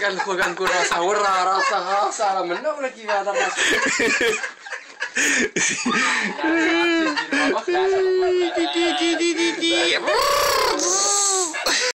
kan pagangku rasa wera rasa rasa lah menang lagi kan, ada rasa. Hehehe kiki kiki kiki